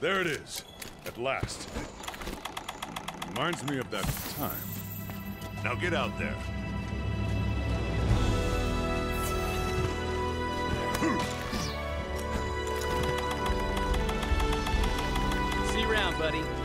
There it is. At last. Reminds me of that time. Now get out there. See you around, buddy.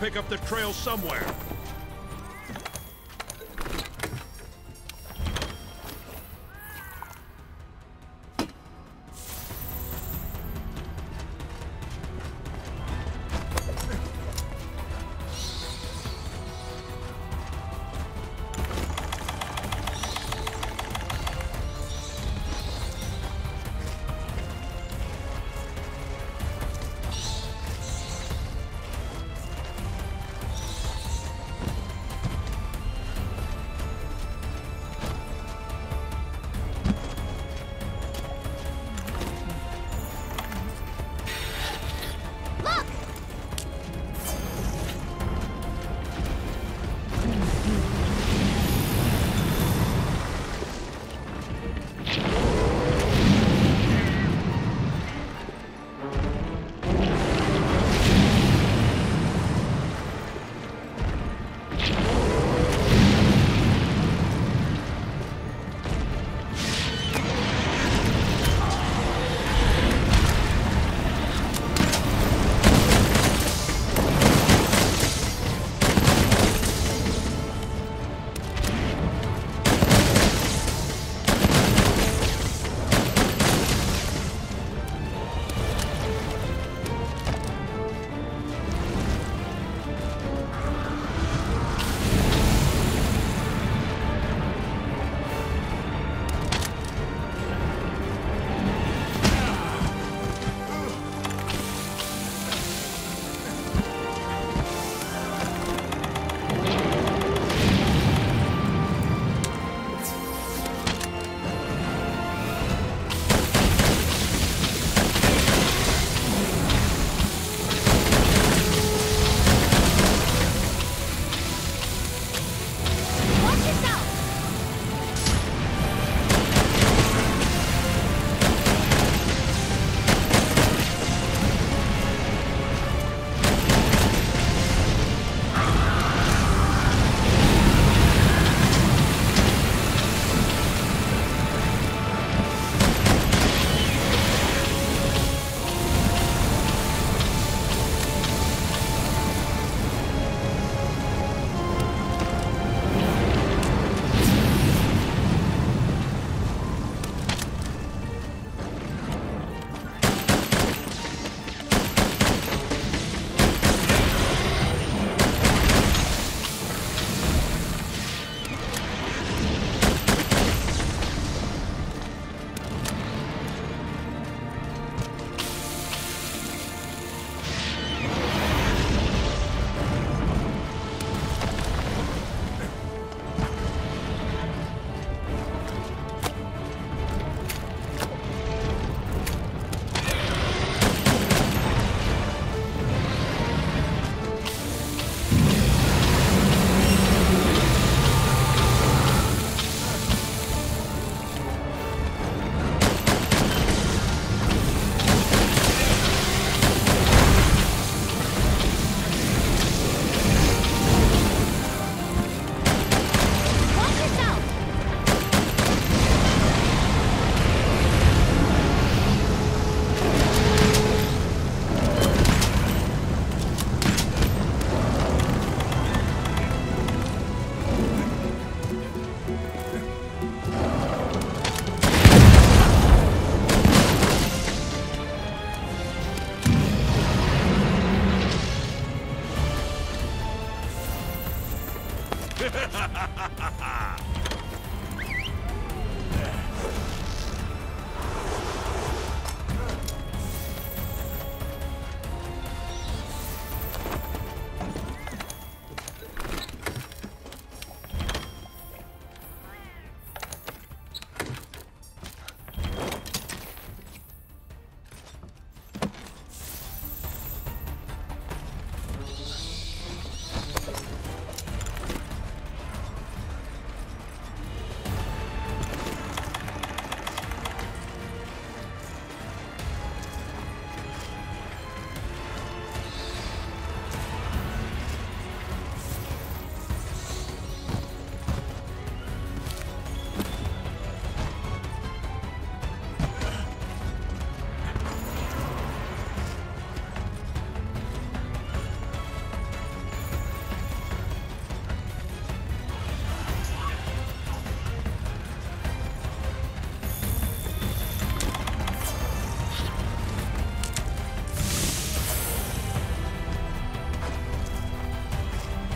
Pick up the trail somewhere.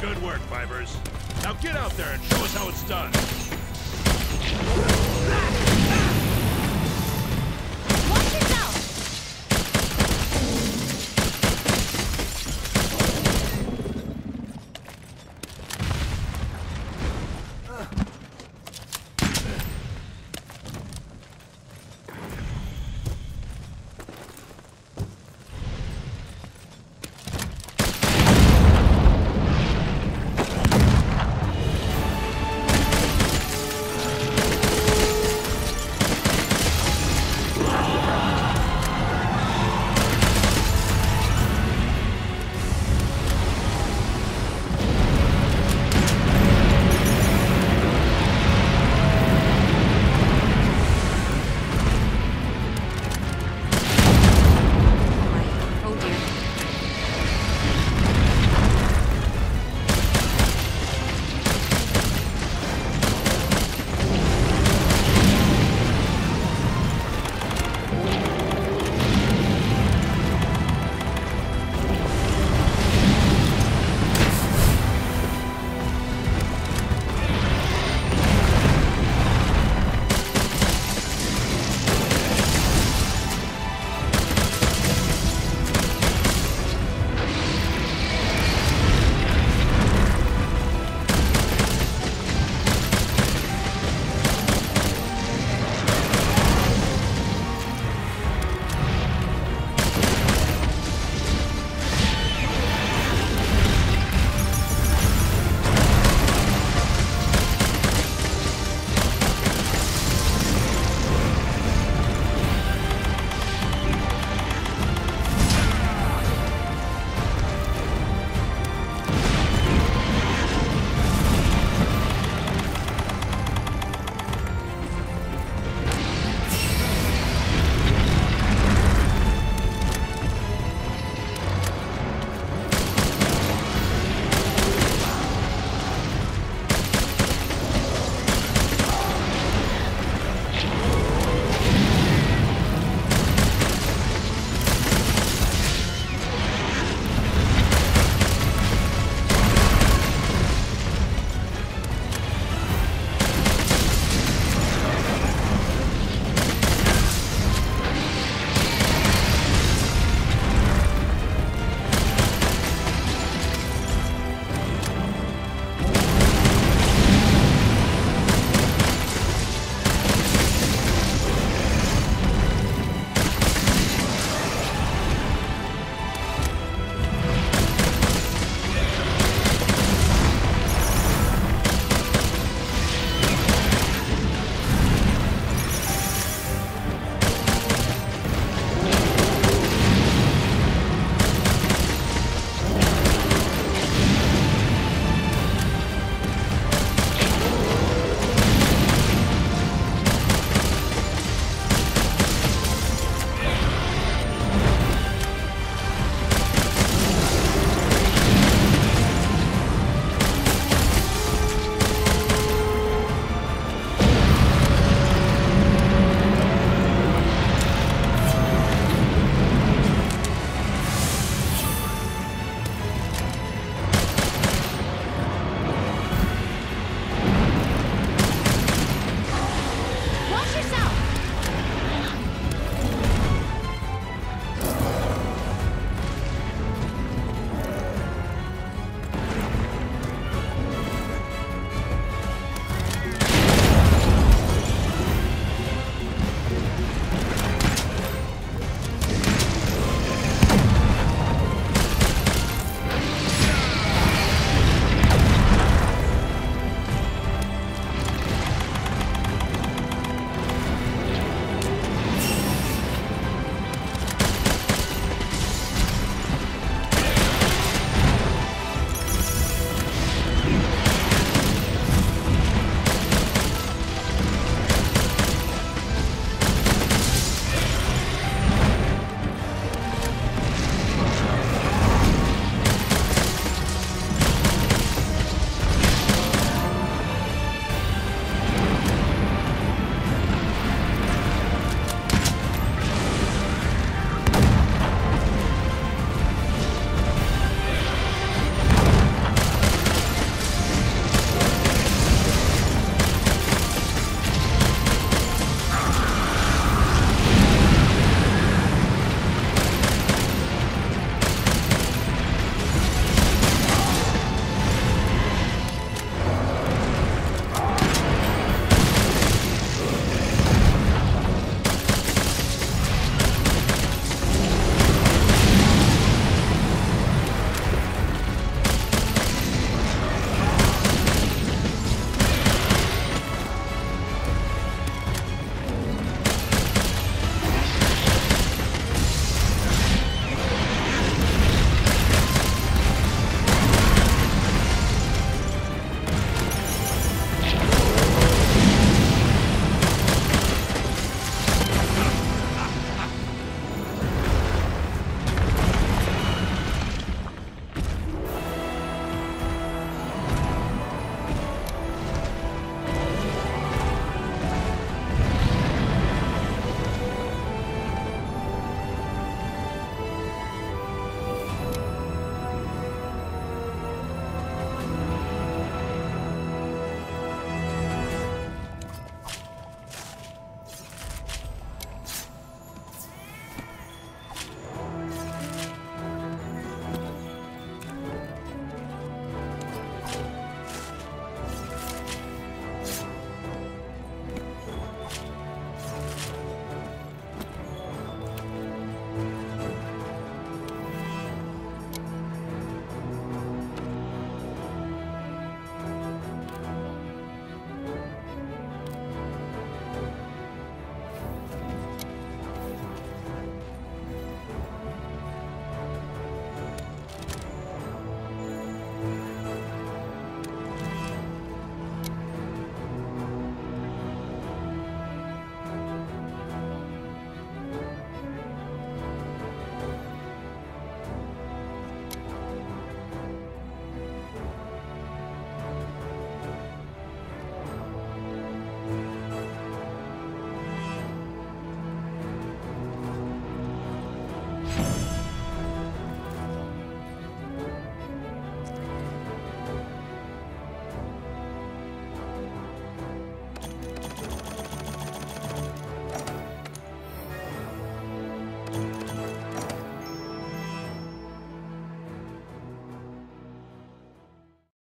Good work, Vipers. Now get out there and show us how it's done.